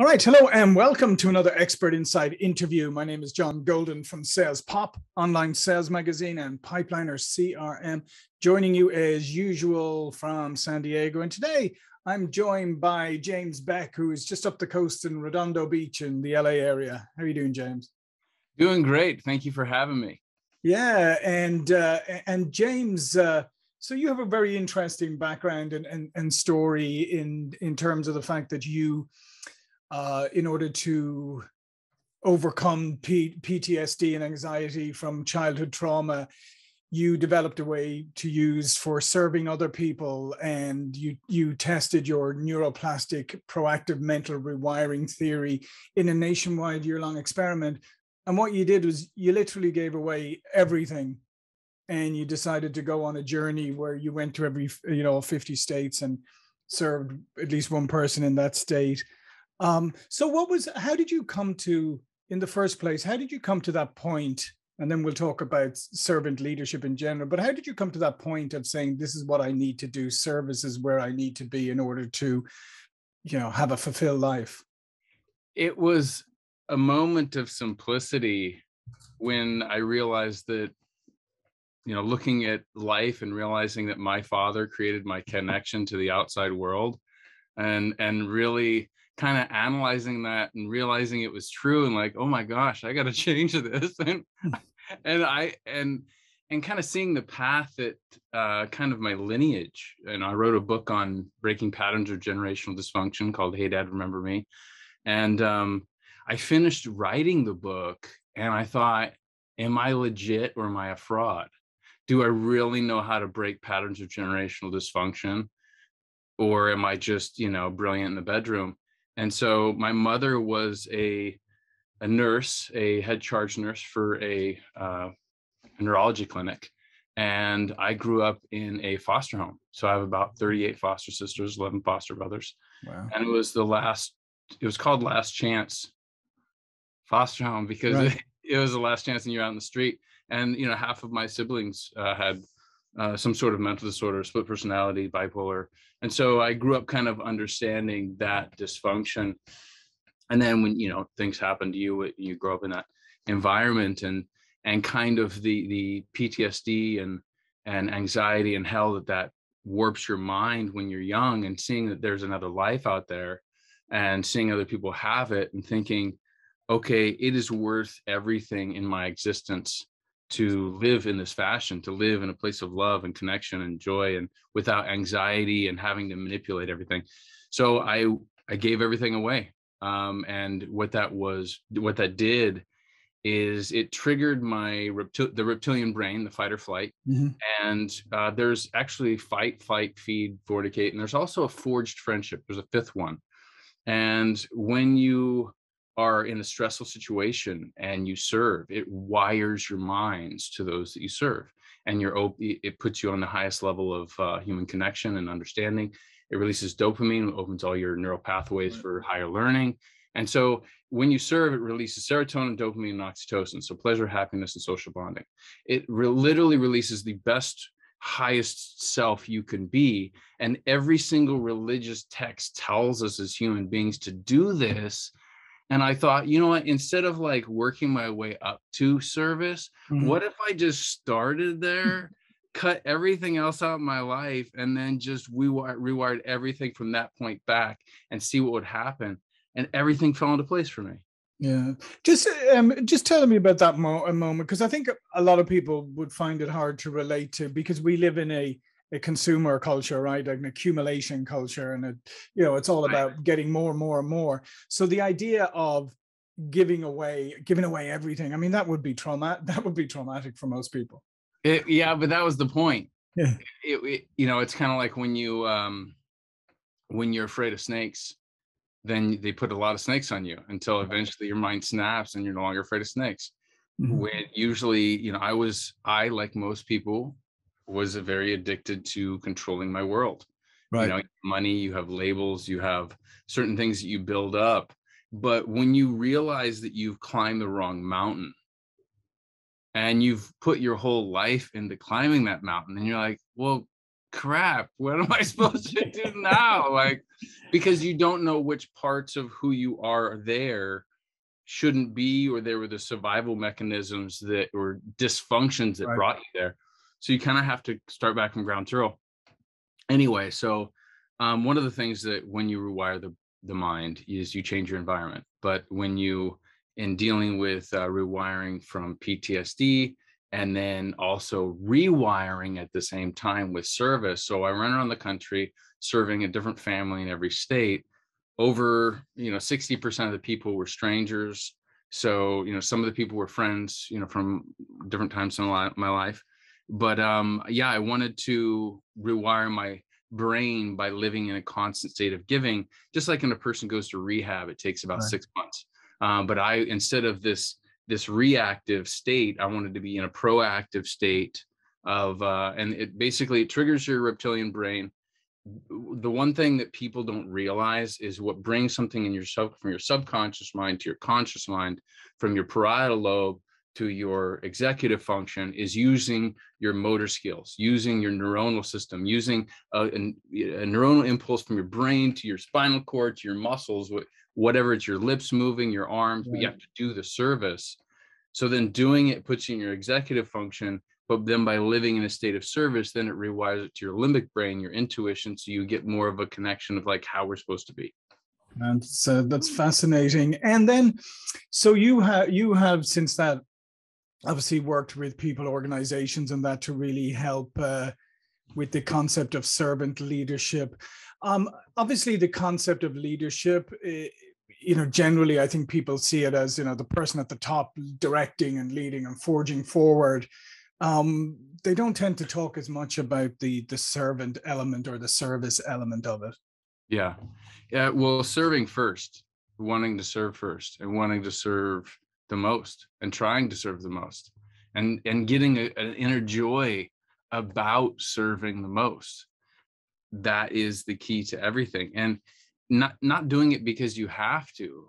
All right, hello and welcome to another Expert Insight interview. My name is John Golden from Sales Pop, online sales magazine, and Pipeliner CRM. Joining you as usual from San Diego. And today I'm joined by James Beck, who is just up the coast in Redondo Beach in the LA area. How are you doing, James? Doing great. Thank you for having me. Yeah, and uh, and James, uh, so you have a very interesting background and, and, and story in in terms of the fact that you uh, in order to overcome P- PTSD and anxiety from childhood trauma, you developed a way to use for serving other people and you you tested your neuroplastic proactive mental rewiring theory in a nationwide year-long experiment. And what you did was you literally gave away everything and you decided to go on a journey where you went to every you know 50 states and served at least one person in that state um, so what was how did you come to in the first place how did you come to that point? and then we'll talk about servant leadership in general but how did you come to that point of saying this is what i need to do service is where i need to be in order to you know have a fulfilled life it was a moment of simplicity when i realized that you know looking at life and realizing that my father created my connection to the outside world and and really kind of analyzing that and realizing it was true and like oh my gosh i got to change this and and i and and kind of seeing the path that uh, kind of my lineage and i wrote a book on breaking patterns of generational dysfunction called hey dad remember me and um, i finished writing the book and i thought am i legit or am i a fraud? Do i really know how to break patterns of generational dysfunction or am i just you know brilliant in the bedroom and so my mother was a a nurse, a head charge nurse for a, uh, a neurology clinic, and I grew up in a foster home. So I have about 38 foster sisters, 11 foster brothers, wow. and it was the last. It was called Last Chance foster home because right. it, it, was the last chance and you're out in the street. And you know, half of my siblings uh, had uh, some sort of mental disorder, split personality, bipolar. And so I grew up kind of understanding that dysfunction. And then when, you know, things happen to you, you grow up in that environment and, and kind of the, the PTSD and, and anxiety and hell that that warps your mind when you're young and seeing that there's another life out there and seeing other people have it and thinking, okay, it is worth everything in my existence to live in this fashion, to live in a place of love and connection and joy and without anxiety and having to manipulate everything. So I I gave everything away. Um, and what that was, what that did is it triggered my reptil- the reptilian brain, the fight or flight. Mm-hmm. And uh, there's actually fight, fight, feed, fornicate, and there's also a forged friendship. There's a fifth one. And when you are in a stressful situation and you serve, it wires your minds to those that you serve. And you're it puts you on the highest level of uh, human connection and understanding. It releases dopamine, opens all your neural pathways for higher learning. And so when you serve, it releases serotonin, dopamine, and oxytocin. So pleasure, happiness, and social bonding. It re- literally releases the best, highest self you can be. And every single religious text tells us as human beings to do this and i thought you know what? Instead of like working my way up to service mm-hmm. what if i just started there cut everything else out of my life and then just rewired, rewired everything from that point back and see what would happen? And everything fell into place for me. Yeah. Just um just tell me about that mo- a moment because i think a lot of people would find it hard to relate to because we live in a a consumer culture, right? An accumulation culture, and it, you know, it's all about getting more and more and more. So the idea of giving away, giving away everything, I mean, that would be trauma. That would be traumatic for most people. It, yeah, but that was the point. Yeah. It, it, you know, it's kind of like when you um when you're afraid of snakes, then they put a lot of snakes on you until eventually your mind snaps and you're no longer afraid of snakes. Mm-hmm. When usually, you know, I was I like most people was very addicted to controlling my world. Right. You know, money, you have labels, you have certain things that you build up. But when you realize that you've climbed the wrong mountain and you've put your whole life into climbing that mountain, and you're like, well, crap, what am I supposed to do now? Like, because you don't know which parts of who you are there shouldn't be, or there were the survival mechanisms that or dysfunctions that right. brought you there. So you kind of have to start back from ground zero. Anyway, so um, one of the things that when you rewire the the mind is you change your environment. But when you in dealing with uh, rewiring from PTSD and then also rewiring at the same time with service. So I run around the country serving a different family in every state. Over, you know, 60% of the people were strangers. So, you know, some of the people were friends, you know, from different times in my life. But um, yeah, I wanted to rewire my brain by living in a constant state of giving. Just like when a person goes to rehab, it takes about right. six months. Um, but I, instead of this this reactive state i wanted to be in a proactive state of uh, and it basically it triggers your reptilian brain the one thing that people don't realize is what brings something in yourself from your subconscious mind to your conscious mind from your parietal lobe to your executive function is using your motor skills using your neuronal system using uh, a, a, a neuronal impulse from your brain to your spinal cord to your muscles whatever it's your lips moving, your arms, right. but you have to do the service. So then doing it puts you in your executive function, but then by living in a state of service, then it rewires it to your limbic brain, your intuition, so you get more of a connection of like how we're supposed to be. And so that's fascinating. And then, so you have you have since that obviously worked with people, organizations, and that to really help uh, with the concept of servant leadership. Um, obviously, the concept of leadership, eh, you know, generally, I think people see it as you know the person at the top directing and leading and forging forward. Um, they don't tend to talk as much about the the servant element or the service element of it. Yeah, yeah. Well, serving first, wanting to serve first, and wanting to serve the most, and trying to serve the most, and and getting a, an inner joy about serving the most. That is the key to everything. And not not doing it because you have to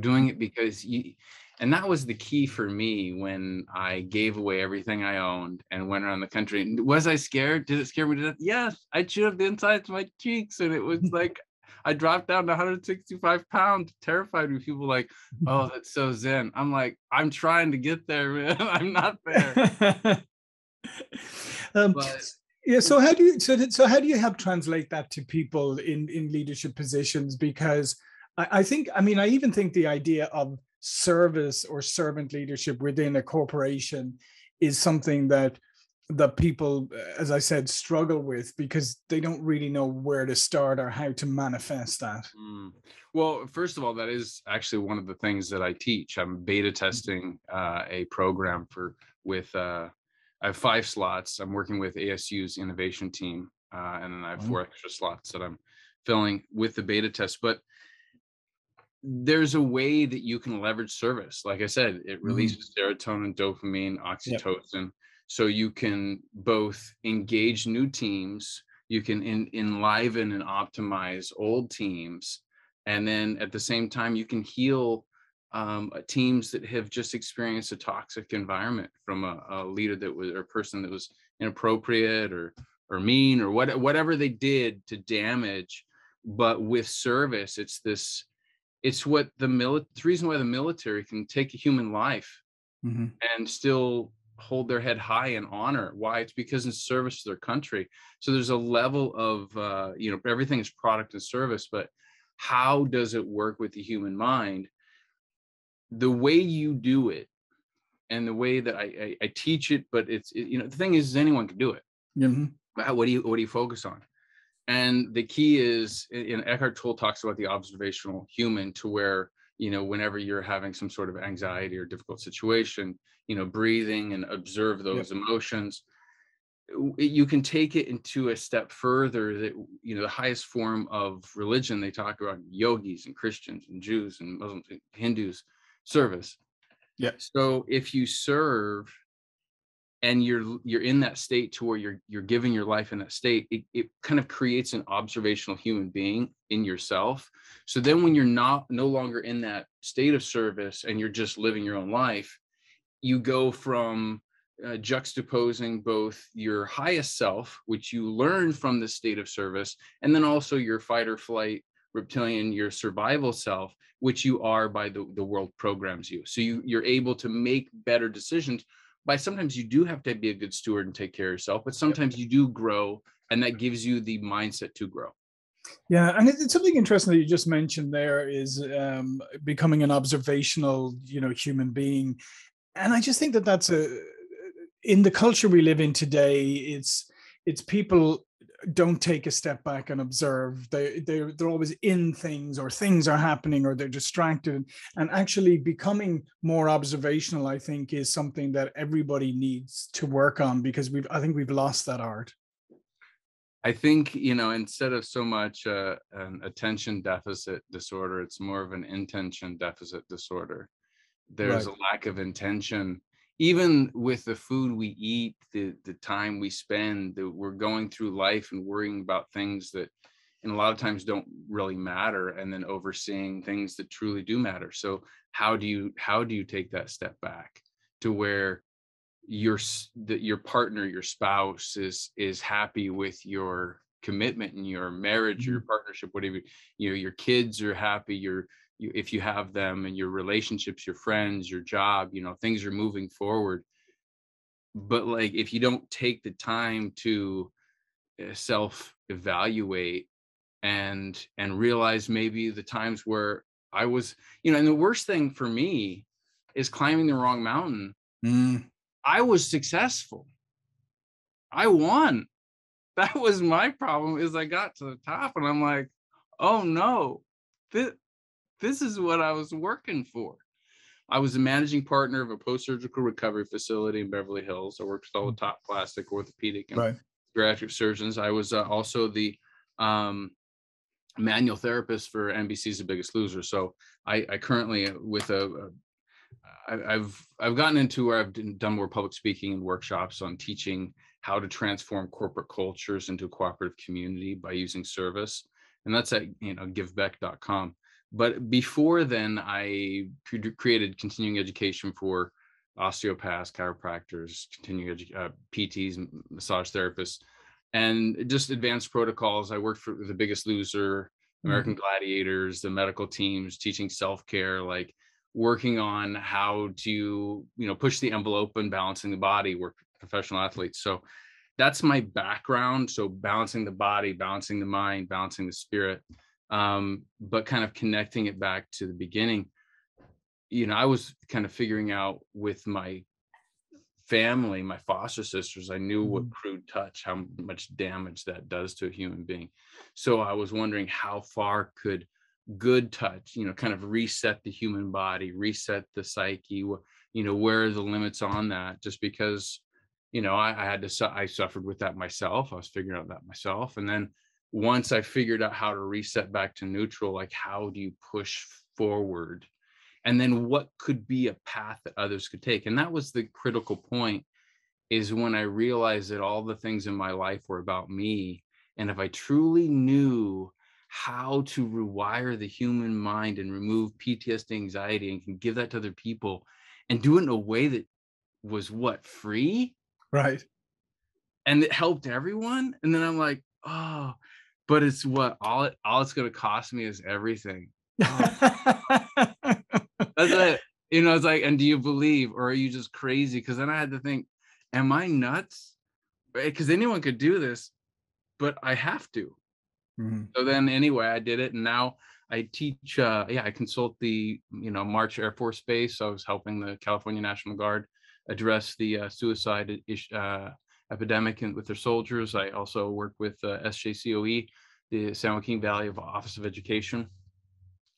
doing it because you and that was the key for me when i gave away everything i owned and went around the country. Was i scared? Did it scare me to death? Yes i chewed up the insides of my cheeks and it was like i dropped down to 165 pounds terrified with people like oh that's so zen i'm like i'm trying to get there man i'm not there um, but, yeah. So how do you so so how do you help translate that to people in in leadership positions? Because I, I think I mean I even think the idea of service or servant leadership within a corporation is something that the people as i said struggle with because they don't really know where to start or how to manifest that mm. well first of all that is actually one of the things that i teach i'm beta mm-hmm. testing uh, a program for with uh, I have five slots. I'm working with ASU's innovation team, uh, and then I have four extra slots that I'm filling with the beta test. But there's a way that you can leverage service. Like I said, it mm-hmm. releases mm. serotonin, dopamine, oxytocin. Yep. So you can both engage new teams, you can in, enliven and optimize old teams, and then at the same time, you can heal um, uh, teams that have just experienced a toxic environment from a, a, leader that was or a person that was inappropriate or or mean or what whatever they did to damage but with service it's this it's what the military the reason why the military can take a human life mm-hmm. and still hold their head high in honor why it's because in service to their country so there's a level of uh, you know everything is product and service but how does it work with the human mind the way you do it and the way that I, I, I teach it, but it's it, you know the thing is, is anyone can do it. Mm-hmm. What do you what do you focus on? And the key is, in Eckhart Tolle talks about the observational human, to where you know whenever you're having some sort of anxiety or difficult situation, you know, breathing and observe those yep. emotions. You can take it into a step further. That you know, the highest form of religion they talk about yogis and Christians and Jews and Muslims and Hindus service. Yeah. So if you serve and you're you're in that state to where you're you're giving your life in that state, it, it kind of creates an observational human being in yourself. So then when you're not no longer in that state of service and you're just living your own life, you go from uh, juxtaposing both your highest self, which you learn from the state of service, and then also your fight or flight reptilian, your survival self, which you are by the, the world programs you. So you, you're able to make better decisions by sometimes you do have to be a good steward and take care of yourself, but sometimes you do grow and that gives you the mindset to grow. Yeah, and it's something interesting that you just mentioned there is um, becoming an observational, you know, human being, and I just think that that's a in the culture we live in today. It's it's people don't take a step back and observe. They they they're always in things, or things are happening, or they're distracted. And actually, becoming more observational, I think, is something that everybody needs to work on because we've I think we've lost that art. I think you know instead of so much uh, an attention deficit disorder, it's more of an intention deficit disorder. There's right. a lack of intention even with the food we eat, the the time we spend, that we're going through life and worrying about things that and a lot of times don't really matter and then overseeing things that truly do matter so how do you how do you take that step back to where your that your partner your spouse is is happy with your commitment and your marriage mm-hmm. your partnership whatever you know your kids are happy your you, if you have them and your relationships your friends your job you know things are moving forward. But like if you don't take the time to eh, self evaluate and and realize maybe the times where i was you know and the worst thing for me is climbing the wrong mountain. Mm. i was successful. I won. That was my problem is i got to the top and i'm like oh no. This, this is what I was working for. I was a managing partner of a post-surgical recovery facility in Beverly Hills. I worked with all the mm. top plastic, orthopedic, and right. surgeons. I was uh, also the um, manual therapist for NBC's The Biggest Loser. So I, I currently, uh, with a, a I, I've I've gotten into where I've done more public speaking and workshops on teaching how to transform corporate cultures into a cooperative community by using service, and that's at you know givebeck.com but before then i created continuing education for osteopaths chiropractors continuing edu- uh, pts massage therapists and just advanced protocols. I worked for the biggest loser american mm-hmm. gladiators the medical teams teaching self-care like working on how to you know push the envelope and balancing the body work professional athletes. So that's my background. So balancing the body balancing the mind balancing the spirit um, but kind of connecting it back to the beginning you know i was kind of figuring out with my family my foster sisters i knew what mm-hmm. crude touch how much damage that does to a human being so i was wondering how far could good touch you know kind of reset the human body reset the psyche you know where are the limits on that just because you know I, I had to i suffered with that myself i was figuring out that myself and then once I figured out how to reset back to neutral, like how do you push forward? And then what could be a path that others could take? And that was the critical point is when I realized that all the things in my life were about me. And if I truly knew how to rewire the human mind and remove PTSD anxiety and can give that to other people and do it in a way that was what free right and it helped everyone and then i'm like oh but it's what all it all it's gonna cost me is everything. Oh. That's it. You know, it's like, and do you believe or are you just crazy? Because then I had to think, am I nuts? Because anyone could do this, but I have to. Mm-hmm. So then anyway, I did it and now I teach uh yeah, I consult the you know March Air Force Base. So I was helping the California National Guard address the uh, suicide uh, epidemic and with their soldiers. I also work with uh, SJCOE, the San Joaquin Valley of Office of Education,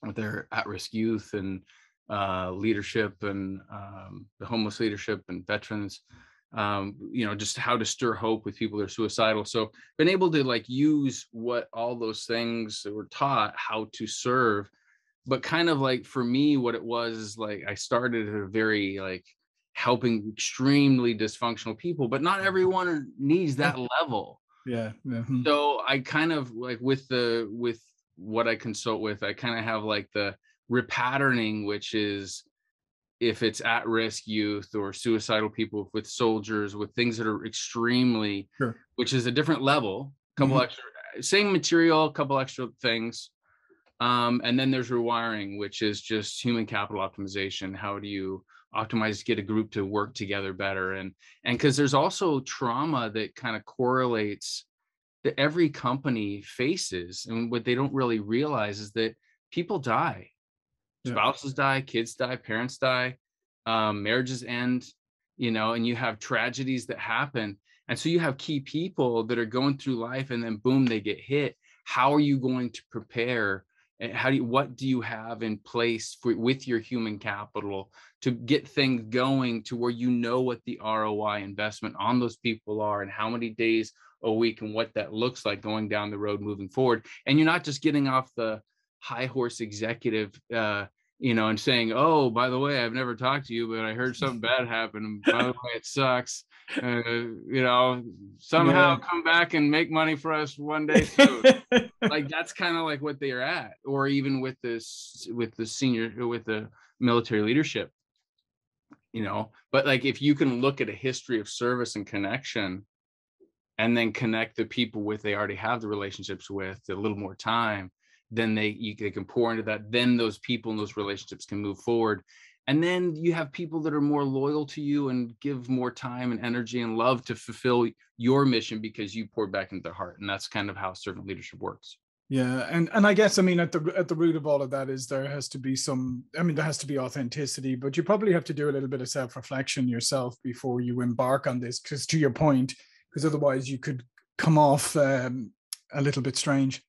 with their at-risk youth and uh, leadership and um, the homeless leadership and veterans. Um, you know, just how to stir hope with people that are suicidal. So, been able to like use what all those things that were taught how to serve, but kind of like for me, what it was like I started at a very like helping extremely dysfunctional people, but not mm-hmm. everyone needs that level. Yeah. yeah. Hmm. So I kind of like with the with what I consult with, I kind of have like the repatterning, which is if it's at-risk youth or suicidal people with soldiers with things that are extremely Sure. which is a different level couple Mhm. extra same material a couple extra things um, and then there's rewiring which is just human capital optimization how do you optimize get a group to work together better. And and because there's also trauma that kind of correlates that every company faces. And what they don't really realize is that people die. Yeah. spouses die kids die parents die um, marriages end you know and you have tragedies that happen. And so you have key people that are going through life and then boom they get hit. How are you going to prepare how do you what do you have in place for, with your human capital to get things going to where you know what the ROI investment on those people are and how many days a week and what that looks like going down the road moving forward? And you're not just getting off the high horse executive uh you know and saying oh by the way i've never talked to you but i heard something bad happen by the way it sucks uh, you know somehow Yeah. come back and make money for us one day soon like that's kind of like what they're at or even with this with the senior with the military leadership you know? But like if you can look at a history of service and connection and then connect the people with they already have the relationships with a little more time then they you they can pour into that then those people and those relationships can move forward and then you have people that are more loyal to you and give more time and energy and love to fulfill your mission because you poured back into their heart and that's kind of how servant leadership works Yeah, and and I guess I mean at the at the root of all of that is there has to be some. I mean, there has to be authenticity, but you probably have to do a little bit of self reflection yourself before you embark on this. Because to your point, because otherwise you could come off um, a little bit strange.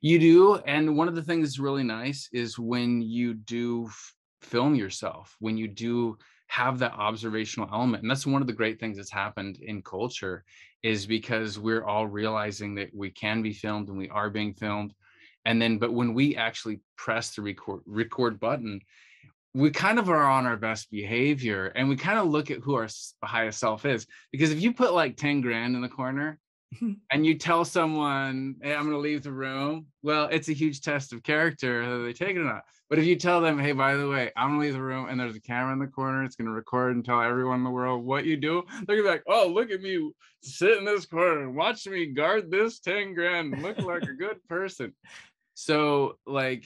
You do. And one of the things that's really nice is when you do film yourself, when you do have that observational element. And that's one of the great things that's happened in culture is because we're all realizing that we can be filmed and we are being filmed. And then, but when we actually press the record record button, we kind of are on our best behavior and we kind of look at who our highest self is. Because if you put like 10 grand in the corner and you tell someone, hey, I'm going to leave the room, well, it's a huge test of character, whether they take it or not. But if you tell them, hey, by the way, I'm going to leave the room and there's a camera in the corner, it's going to record and tell everyone in the world what you do, they're going to be like, oh, look at me sit in this corner and watch me guard this 10 grand and look like a good person. So, like,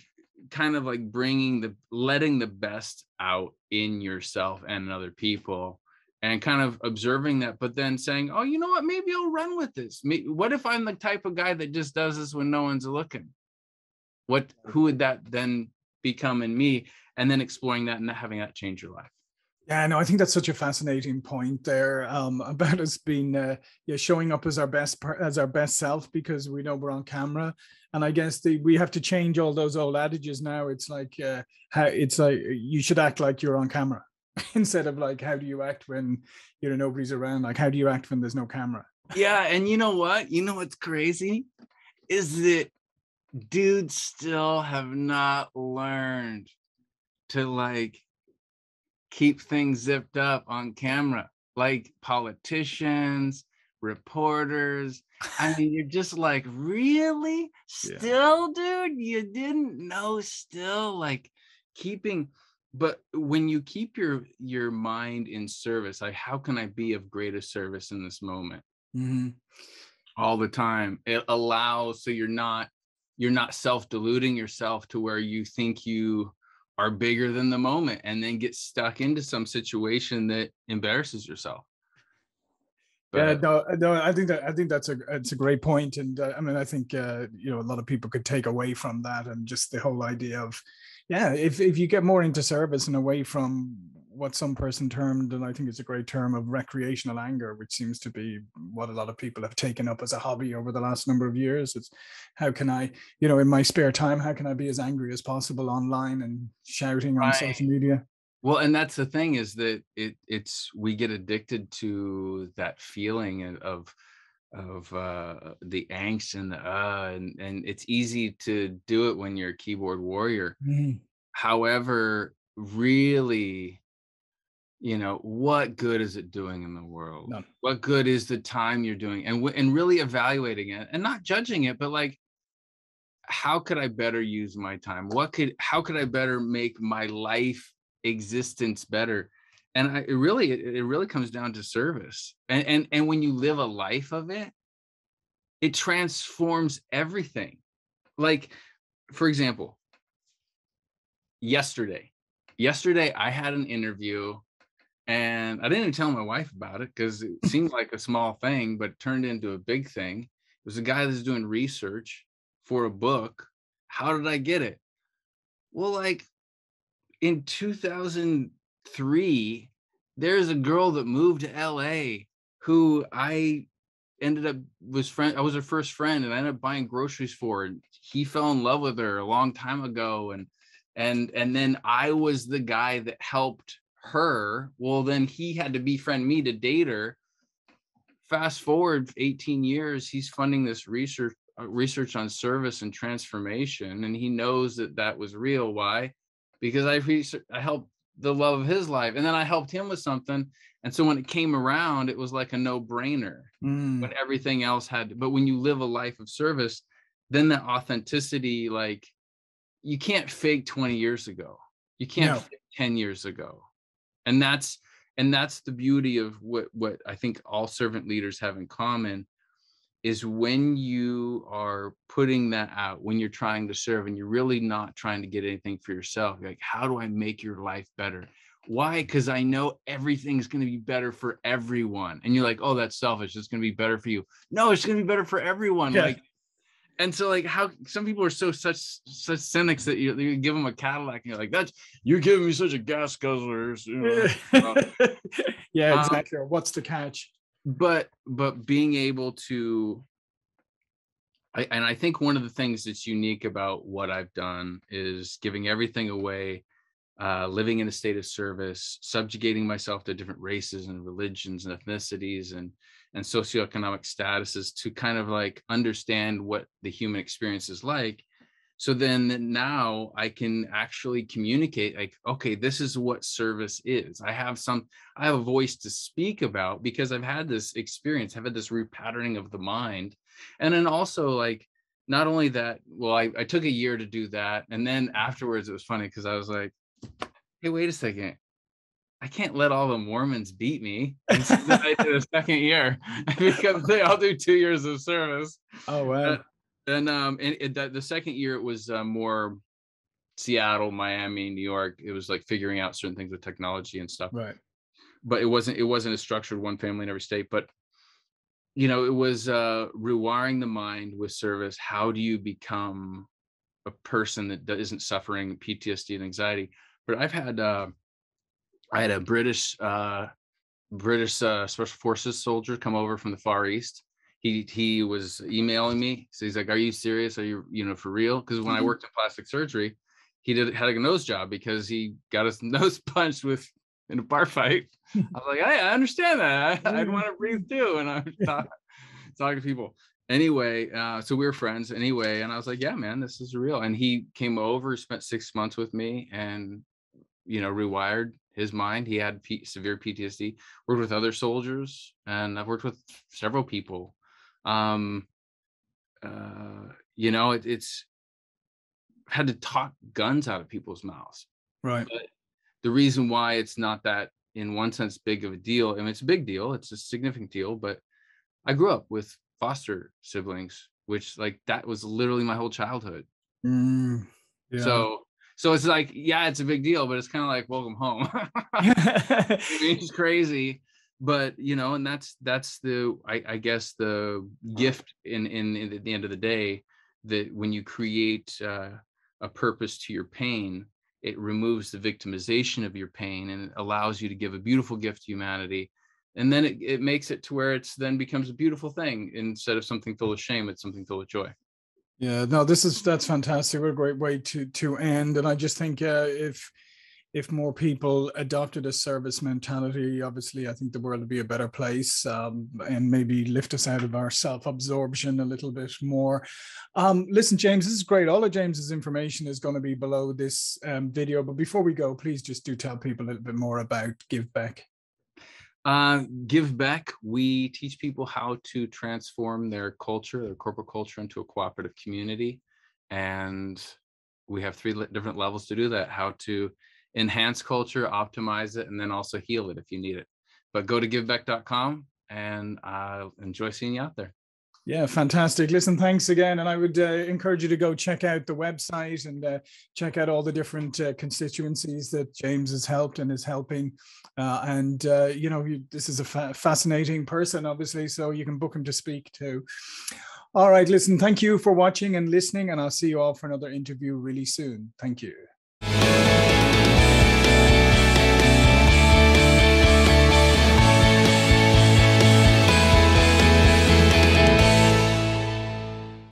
kind of like bringing the letting the best out in yourself and other people and kind of observing that but then saying oh you know what? Maybe i'll run with this. What if i'm the type of guy that just does this when no one's looking? What who would that then become in me? And then exploring that and having that change your life. Yeah, no, I think that's such a fascinating point there um, about us being uh, yeah showing up as our best as our best self because we know we're on camera, and I guess the, we have to change all those old adages now. It's like uh, how it's like you should act like you're on camera instead of like how do you act when you know nobody's around. Like how do you act when there's no camera? yeah and you know what you know what's crazy is that dudes still have not learned to like keep things zipped up on camera like politicians reporters i mean you're just like really Yeah. still dude you didn't know still like keeping but when you keep your your mind in service like how can i be of greatest service in this moment? Mm-hmm. all the time. It allows so you're not you're not self-deluding yourself to where you think you are bigger than the moment and then get stuck into some situation that embarrasses yourself. Yeah, But, no, no, I think that I think that's a it's a great point, and uh, I mean, I think uh, you know a lot of people could take away from that, and just the whole idea of, yeah, if if you get more into service and away from what some person termed, and I think it's a great term of recreational anger, which seems to be what a lot of people have taken up as a hobby over the last number of years. It's how can I, you know, in my spare time, how can I be as angry as possible online and shouting on Right. social media? well and that's the thing is that it it's we get addicted to that feeling and- of of uh the angst and the uh and, and it's easy to do it when you're a keyboard warrior. Mhm. however really you know what good is it doing in the world? None. what good is the time you're doing? And w- and really evaluating it and not judging it but like how could i better use my time? What could how could i better make my life existence better and I, it really it really comes down to service. And, and and when you live a life of it it transforms everything. Like for example yesterday yesterday i had an interview and i didn't even tell my wife about it because it seemed like a small thing but turned into a big thing. It was a guy that's doing research for a book. How did i get it? Well like in 2003 there's a girl that moved to la who i ended up was friend i was her first friend and i ended up buying groceries for he fell in love with her a long time ago and and and then i was the guy that helped her. Well then he had to befriend me to date her. Fast forward 18 years he's funding this research uh, research on service and transformation and he knows that that was real. Why? Because i i helped the love of his life and then i helped him with something and so when it came around it was like a no-brainer mm. when everything else had but when you live a life of service then the authenticity like you can't fake 20 years ago you can't no. 10 years ago and that's and that's the beauty of what what i think all servant leaders have in common is when you are putting that out when you're trying to serve and you're really not trying to get anything for yourself you're like how do i make your life better why because i know everything's going to be better for everyone and you're like oh that's selfish it's going to be better for you no it's going to be better for everyone yeah. like and so like how some people are so such such cynics that you, you give them a Cadillac and you're like that's you're giving me such a gas guzzler. You know? yeah, um, exactly. Um, What's the catch? But but being able to I, and I think one of the things that's unique about what I've done is giving everything away, uh, living in a state of service, subjugating myself to different races and religions and ethnicities and and socioeconomic statuses to kind of like understand what the human experience is like so then now i can actually communicate like okay this is what service is i have some i have a voice to speak about because i've had this experience i've had this repatterning of the mind and then also like not only that well i, I took a year to do that and then mm-hmm. afterwards it was funny because i was like hey wait a second I can't let all the Mormons beat me. And so I did a second year because they all do two years of service. Oh uh, wow! And, um, and it, the second year it was uh, more Seattle, Miami, New York. It was like figuring out certain things with technology and stuff. Right. But it wasn't it wasn't a structured one family in every state. But you know, it was uh, rewiring the mind with service. How do you become a person that isn't suffering PTSD and anxiety? But I've had. Uh, I had a British uh, British uh, special forces soldier come over from the Far East. He he was emailing me. So he's like, "Are you serious? Are you you know for real?" Because when mm-hmm. I worked in plastic surgery, he did had a nose job because he got his nose punched with in a bar fight. I was like, "Hey, I understand that. I, would want to breathe too." And I was talking, talking to people. Anyway, uh, so we were friends anyway, and I was like, "Yeah, man, this is real." And he came over, spent six months with me, and you know, rewired his mind. He had P- severe PTSD. Worked with other soldiers, and I've worked with several people. Um, uh, you know, it, it's had to talk guns out of people's mouths. Right. But the reason why it's not that, in one sense, big of a deal. I mean, it's a big deal. It's a significant deal. But I grew up with foster siblings, which like that was literally my whole childhood. Mm, yeah. So so it's like, yeah, it's a big deal, but it's kind of like welcome home. it's crazy, but you know, and that's that's the I, I guess the gift in, in in at the end of the day that when you create uh, a purpose to your pain, it removes the victimization of your pain and it allows you to give a beautiful gift to humanity and then it, it makes it to where it's then becomes a beautiful thing instead of something full of shame it's something full of joy yeah, no, this is that's fantastic. What a great way to to end. And I just think uh, if if more people adopted a service mentality, obviously, I think the world would be a better place um, and maybe lift us out of our self absorption a little bit more. Um, listen, James, this is great. All of James's information is going to be below this um, video. But before we go, please just do tell people a little bit more about Give Back. Uh, give back. We teach people how to transform their culture, their corporate culture, into a cooperative community, and we have three different levels to do that. How to enhance culture, optimize it, and then also heal it if you need it. But go to giveback.com and uh, enjoy seeing you out there. Yeah, fantastic. Listen, thanks again. And I would uh, encourage you to go check out the website and uh, check out all the different uh, constituencies that James has helped and is helping. Uh, and, uh, you know, you, this is a fa- fascinating person, obviously, so you can book him to speak to. All right, listen, thank you for watching and listening. And I'll see you all for another interview really soon. Thank you.